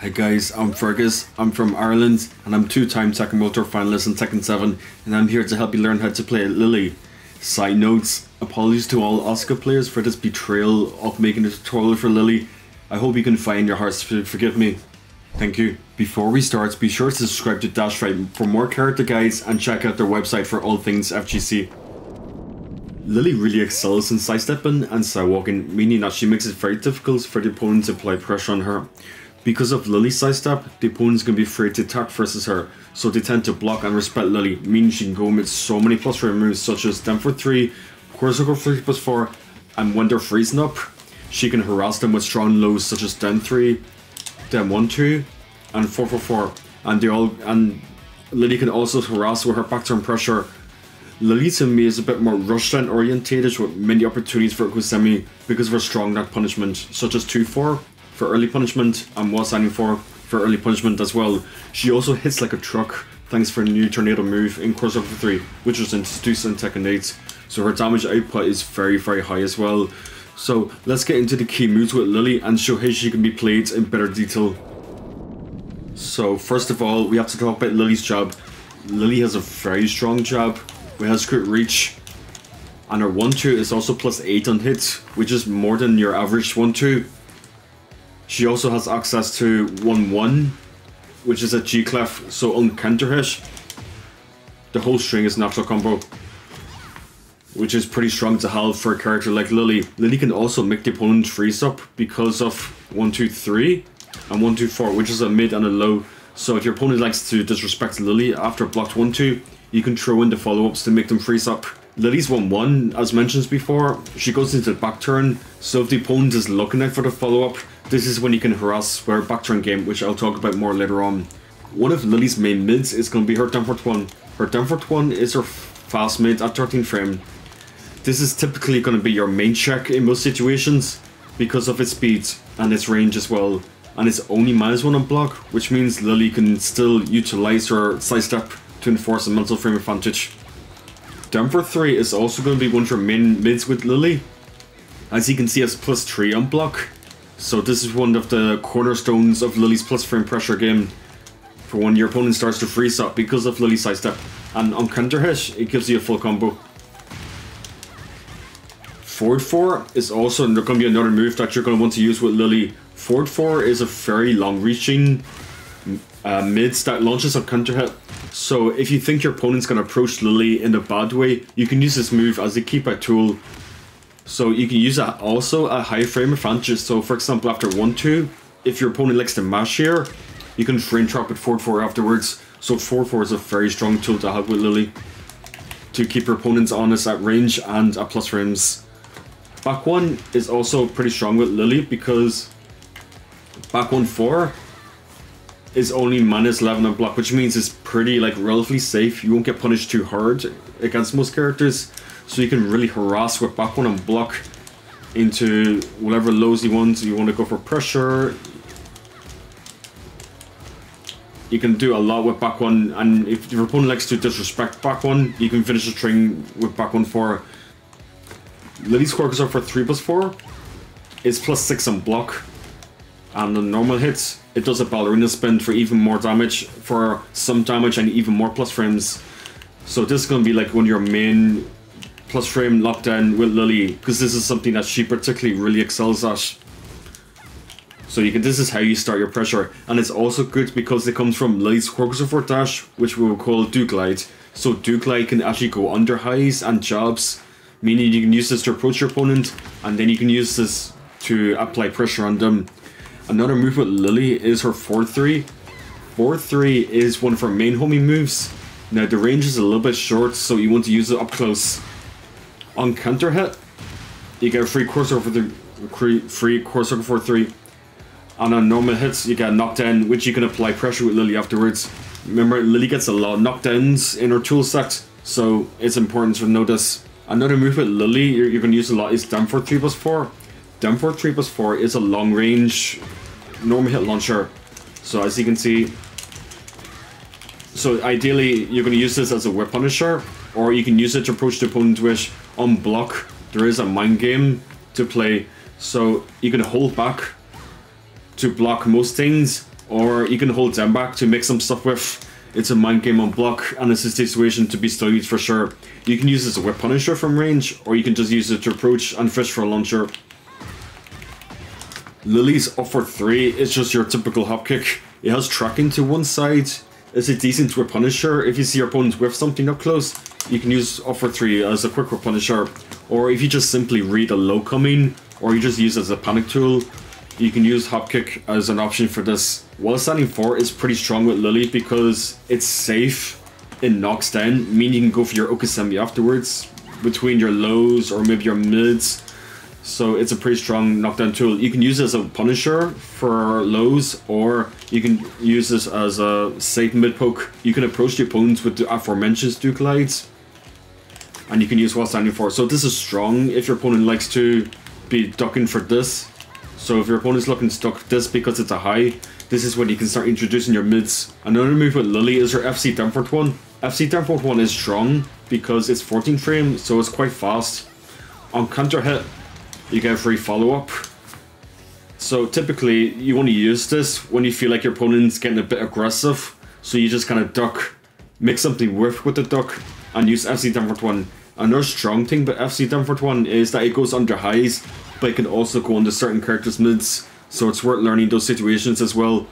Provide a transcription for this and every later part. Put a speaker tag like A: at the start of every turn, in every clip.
A: Hey guys, I'm Fergus, I'm from Ireland, and I'm two-time Tekken Tour finalist in Tekken 7, and I'm here to help you learn how to play Lili. Side notes, apologies to all Asuka players for this betrayal of making a tutorial for Lili. I hope you can find your hearts to forgive me. Thank you. Before we start, be sure to subscribe to DashFight for more character guides and check out their website for all things FGC. Lili really excels in sidestepping and sidewalking, meaning that she makes it very difficult for the opponent to apply pressure on her. Because of Lili's sidestep, the opponent's gonna be afraid to attack versus her, so they tend to block and respect Lili, meaning she can go with so many plus frame moves such as Dem for 3, Corsical 3 plus 4, and when they're freezing up, she can harass them with strong lows such as Dem 3, Dem 1 2, and 4 4 4, and they all and Lili can also harass with her back turn pressure. Lili to me is a bit more rush line orientated with many opportunities for Kusemi because of her strong net punishment, such as 2 4 for early punishment and was signing for for early punishment as well. She also hits like a truck thanks for a new tornado move in crossover 3 which was introduced in Tekken 8 so her damage output is very very high as well. So let's get into the key moves with Lili and show how she can be played in better detail. So first of all we have to talk about Lili's jab. Lili has a very strong jab, we has crit reach and her 1-2 is also plus 8 on hit, which is more than your average 1-2 she also has access to 1-1, which is a G-Clef, so on counter hit, the whole string is natural combo. Which is pretty strong to have for a character like Lili. Lili can also make the opponent freeze up because of 1, 2, 3 and 1, 2, 4, which is a mid and a low. So if your opponent likes to disrespect Lili after blocked 1, 2, you can throw in the follow-ups to make them freeze up. Lili's 1-1, as mentioned before, she goes into the back turn, so if the opponent is looking out for the follow-up, this is when you can harass her back turn game, which I'll talk about more later on. One of Lili's main mids is going to be her Demfort 1. Her Demfort 1 is her fast mid at 13 frame. This is typically going to be your main check in most situations because of its speed and its range as well. And it's only minus 1 on block, which means Lili can still utilize her sidestep to enforce a mental frame advantage. Demfort 3 is also going to be one of your main mids with Lili. As you can see, it's plus 3 on block, so this is one of the cornerstones of Lili's plus frame pressure game for when your opponent starts to freeze up because of Lili's sidestep. And on counter hit, it gives you a full combo. Forward 4 is also going to be another move that you're going to want to use with Lili. Forward 4 is a very long reaching uh, mids that launches on counter hit. So if you think your opponent's going to approach Lili in a bad way, you can use this move as a keep out tool so you can use that also a high frame advantage. So for example, after 1-2, if your opponent likes to mash here, you can frame trap with 4-4 afterwards. So 4-4 is a very strong tool to have with Lili to keep your opponents honest at range and at plus frames. Back 1 is also pretty strong with Lili because back 1-4 is only minus 11 on block, which means it's pretty like relatively safe. You won't get punished too hard against most characters. So you can really harass with back one and block into whatever lows you want. You want to go for pressure. You can do a lot with back one, and if your opponent likes to disrespect back one, you can finish the string with back one for. Lili's quirks are for 3 plus 4. It's plus 6 on block. And the normal hits, it does a ballerina spin for even more damage, for some damage and even more plus frames. So this is going to be like one of your main plus frame lockdown with Lili because this is something that she particularly really excels at. So you can this is how you start your pressure and it's also good because it comes from Lili's Quirk Support Dash which we will call Dew Glide. So Dew Glide can actually go under highs and jabs meaning you can use this to approach your opponent and then you can use this to apply pressure on them. Another move with Lili is her 4-3. 4-3 is one of her main homing moves. Now the range is a little bit short so you want to use it up close on counter hit, you get a free cursor for the free cursor for three. And on normal hits, you get knockdown, which you can apply pressure with Lili afterwards. Remember, Lili gets a lot of knockdowns in her tool set, so it's important to notice. Another move with Lili you're, you're going to use a lot is Demfort 3 plus 4. Demfort 3 plus 4 is a long range normal hit launcher. So as you can see, so ideally you're going to use this as a whip punisher, or you can use it to approach the opponent with on block, there is a mind game to play. So you can hold back to block most things, or you can hold them back to make some stuff with. It's a mind game on block, and it's a situation to be studied for sure. You can use this as a whip punisher from range, or you can just use it to approach and fish for a launcher. Lili's up for 3 is just your typical hop kick. It has tracking to one side. It's a decent whip punisher. If you see your opponent with something up close, you can use for 3 as a quick punisher. Or if you just simply read a low coming, or you just use it as a panic tool, you can use hop kick as an option for this. While standing 4 is pretty strong with Lili because it's safe, it knocks down, meaning you can go for your Okizeme afterwards, between your lows or maybe your mids. So it's a pretty strong knockdown tool. You can use this as a punisher for lows, or you can use this as a safe mid poke. You can approach the opponents with the aforementioned Dew Glides, and you can use while standing 4. So this is strong if your opponent likes to be ducking for this so if your opponent's looking stuck this because it's a high, this is when you can start introducing your mids. Another move with Lili is her FC Danforth one. FC Danforth one is strong because it's 14 frame, so it's quite fast. On counter hit, you get a free follow up. So typically, you want to use this when you feel like your opponent's getting a bit aggressive. So you just kind of duck, make something work with the duck, and use FC Danforth one. Another strong thing about FC Danforth one is that it goes under highs, but it can also go into certain characters' mids, so it's worth learning those situations as well.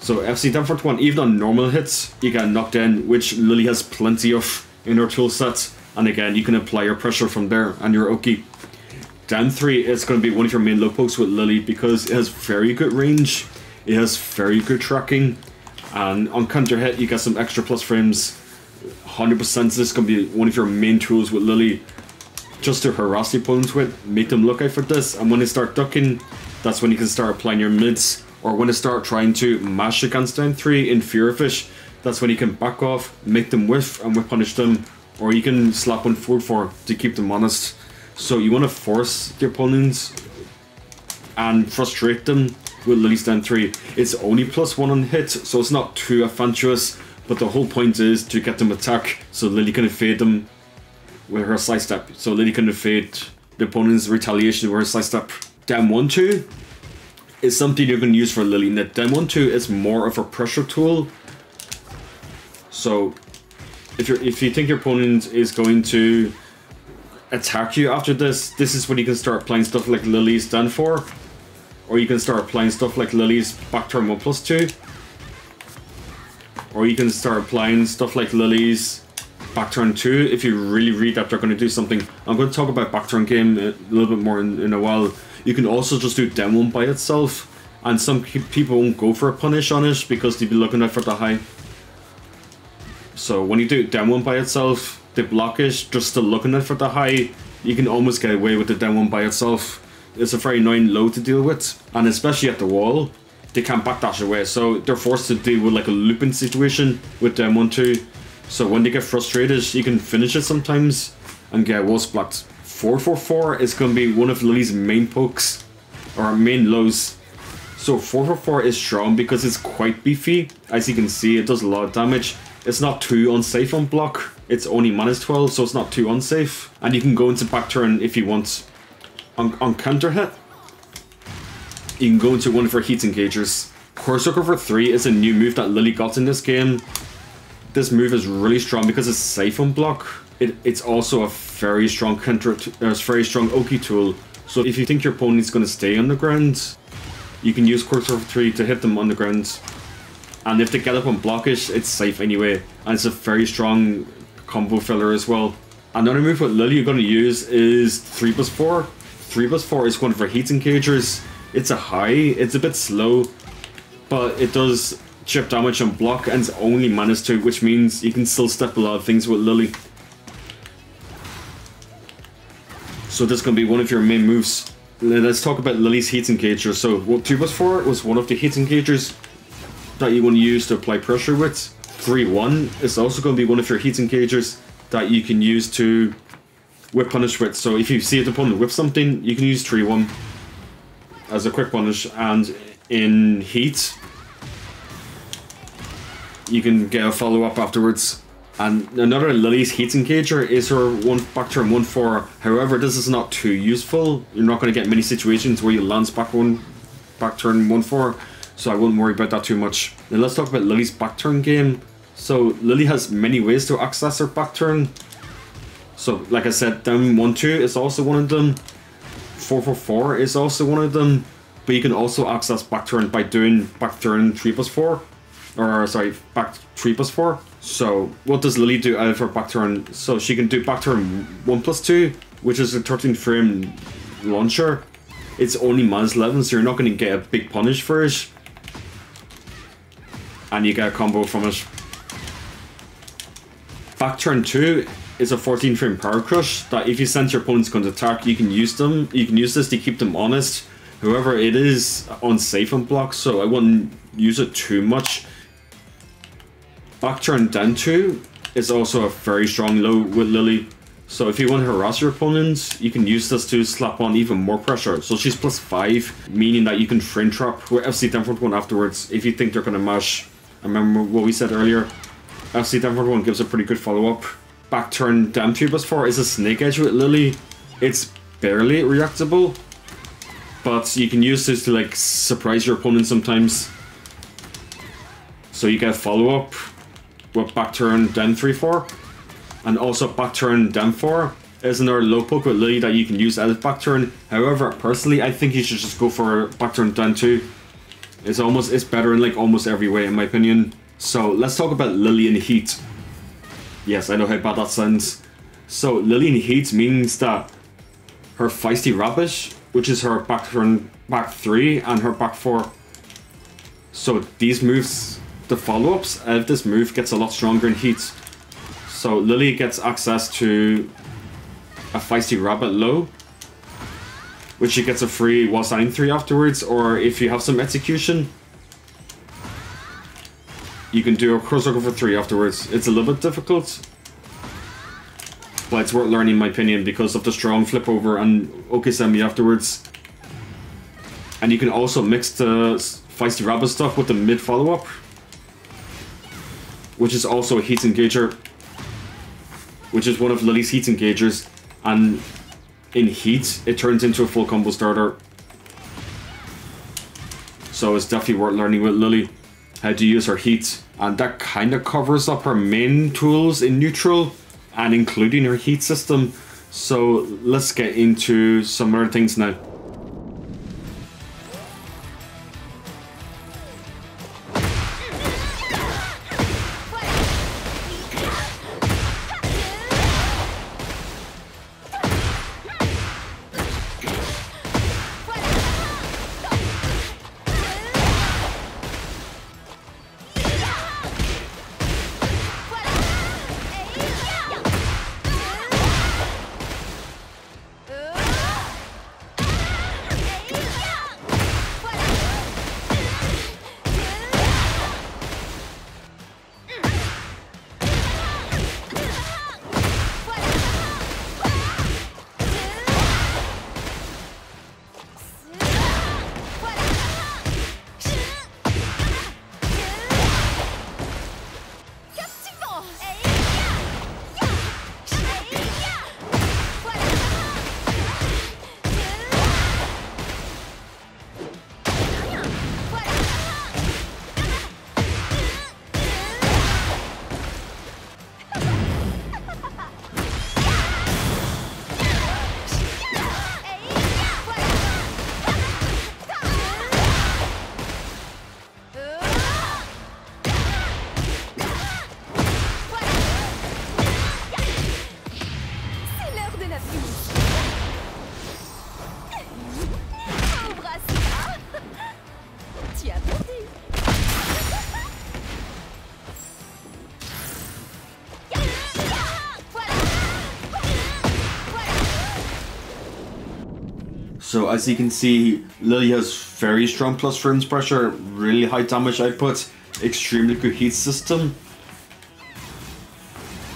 A: So FC Danforth 1, even on normal hits, you get knocked in, which Lili has plenty of in her toolset, and again, you can apply your pressure from there, and you're okay. Dan 3 is going to be one of your main low pokes with Lili because it has very good range, it has very good tracking, and on counter hit, you get some extra plus frames. 100% this is going to be one of your main tools with Lili just to harass the opponents with, make them look out for this, and when they start ducking, that's when you can start applying your mids, or when they start trying to mash against down 3 in Fear Fish, that's when you can back off, make them whiff, and whip punish them, or you can slap one forward for to keep them honest. So you want to force the opponents and frustrate them with Lili's down 3. It's only plus 1 on hit, so it's not too adventurous, but the whole point is to get them attack, so Lili can evade them with her side step. So Lili can evade the opponent's retaliation with her side step. Down 1 2 is something you're going to use for Lili. Now, down 1 2 is more of a pressure tool. So if you if you think your opponent is going to attack you after this, this is when you can start playing stuff like Lili's done for. Or you can start playing stuff like Lili's back turn 1 plus 2. Or you can start playing stuff like Lili's back turn 2 if you really read that they're going to do something. I'm going to talk about back turn game a little bit more in, in a while. You can also just do 1 by itself and some people won't go for a punish on it because they'd be looking out for the high. So when you do 1 by itself, they block it, just still looking out for the high, you can almost get away with the down 1 by itself. It's a very annoying low to deal with, and especially at the wall, they can't backdash away, so they're forced to deal with like a looping situation with down 1 2 so when they get frustrated, you can finish it sometimes and get wall blocked. 444 is going to be one of Lili's main pokes, or main lows. So 444 is strong because it's quite beefy. As you can see, it does a lot of damage. It's not too unsafe on block. It's only minus 12, so it's not too unsafe. And you can go into back turn if you want. On, on counter hit, you can go into one of her heat engagers. Corsica for 3 is a new move that Lili got in this game this move is really strong because it's safe on block. It, it's also a very strong counter, uh, very strong Oki tool. So if you think your opponent is going to stay on the ground, you can use Core 3 to hit them on the ground. And if they get up on blockish, it's safe anyway. And it's a very strong combo filler as well. Another move with Lili you're going to use is 3 plus 4. 3 plus 4 is one of her heat engagers. It's a high, it's a bit slow, but it does chip damage on block and it's only minus 2, which means you can still step a lot of things with Lili. So this is going to be one of your main moves. Let's talk about Lili's heat engager. So what 2 plus 4 was one of the heat engagers that you want to use to apply pressure with. 3-1 is also going to be one of your heat engagers that you can use to whip punish with. So if you see the opponent whip something, you can use 3-1 as a quick punish and in heat you can get a follow up afterwards. And another Lili's heat engager is her one back turn one four. However, this is not too useful. You're not going to get many situations where you land back one back turn one four. so I wouldn't worry about that too much. Now let's talk about Lili's back turn game. So Lili has many ways to access her back turn. So like I said, down 1-2 is also one of them. 4-4-4 is also one of them. But you can also access back turn by doing back turn 3 plus 4. Or sorry, back 3 plus 4. So what does Lili do out of her back turn? So she can do back turn 1 plus 2, which is a 13 frame launcher. It's only minus 11, so you're not going to get a big punish for it. And you get a combo from it. Back turn 2 is a 14 frame power crush that if you sense your opponent's going to attack, you can use them. You can use this to keep them honest. However, it is unsafe on block, so I wouldn't use it too much. Back turn down 2 is also a very strong low with Lili. So if you want to harass your opponents, you can use this to slap on even more pressure. So she's plus 5, meaning that you can frame trap with FC Denford 1 afterwards if you think they're going to mash. I remember what we said earlier. FC Denford 1 gives a pretty good follow-up. Back turn down 2 plus 4 is a snake edge with Lili. It's barely reactable. But you can use this to like surprise your opponent sometimes. So you get follow-up with back turn down 3-4. And also back turn down 4 is another low poke with Lili that you can use as back turn. However, personally, I think you should just go for back turn down 2. It's almost it's better in like almost every way in my opinion. So let's talk about Lili in Heat. Yes, I know how bad that sounds. So Lili in Heat means that her Feisty Rabbit, which is her back turn back 3 and her back 4. So these moves the follow-ups of this move gets a lot stronger in heat. So Lili gets access to a feisty rabbit low, which she gets a free signing 3 afterwards, or if you have some execution, you can do a cross circle for 3 afterwards. It's a little bit difficult, but it's worth learning in my opinion because of the strong flip over and Okizeme afterwards. And you can also mix the feisty rabbit stuff with the mid follow-up which is also a heat engager, which is one of Lili's heat engagers, and in heat, it turns into a full combo starter. So it's definitely worth learning with Lili to use her heat, and uh, that kind of covers up her main tools in neutral, and including her heat system. So let's get into some other things now. So as you can see, Lili has very strong plus frames pressure, really high damage output, extremely good heat system.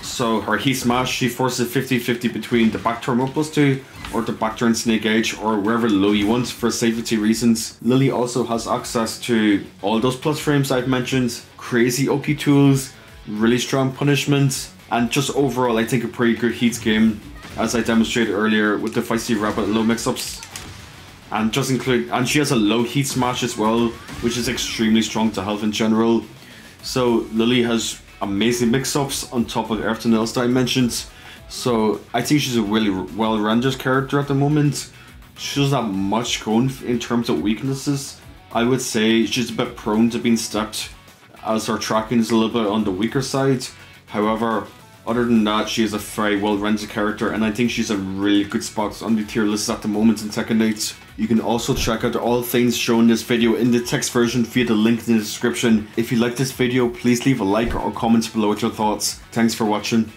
A: So her heat smash, she forces 50-50 between the back turn 1 plus 2 or the back turn snake edge or wherever low you want for safety reasons. Lili also has access to all those plus frames I've mentioned, crazy Oki tools, really strong punishments, and just overall I think a pretty good heat game as I demonstrated earlier with the Feisty Rabbit low mix-ups and just include and she has a low heat smash as well, which is extremely strong to health in general. So Lili has amazing mix-ups on top of everything else that I mentioned. So I think she's a really well-rounded character at the moment. She doesn't have much going in terms of weaknesses. I would say she's a bit prone to being stepped as her tracking is a little bit on the weaker side. However, other than that, she is a very well-rendered character, and I think she's a really good spot on the tier list at the moment in Tekken 8. You can also check out all things shown in this video in the text version via the link in the description. If you like this video, please leave a like or comment below with your thoughts. Thanks for watching.